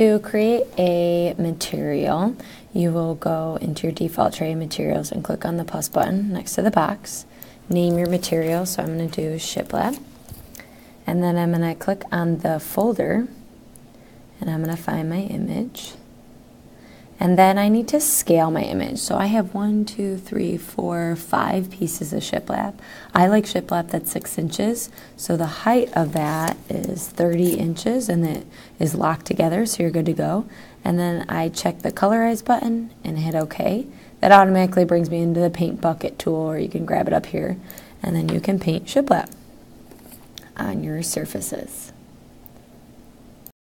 To create a material, you will go into your default tray materials and click on the plus button next to the box. Name your material, so I'm going to do shiplap. And then I'm going to click on the folder and I'm going to find my image. And then I need to scale my image. So I have one, two, three, four, five pieces of shiplap. I like shiplap that's six inches. So the height of that is 30 inches and it is locked together, so you're good to go. And then I check the colorize button and hit OK. That automatically brings me into the paint bucket tool, or you can grab it up here. And then you can paint shiplap on your surfaces.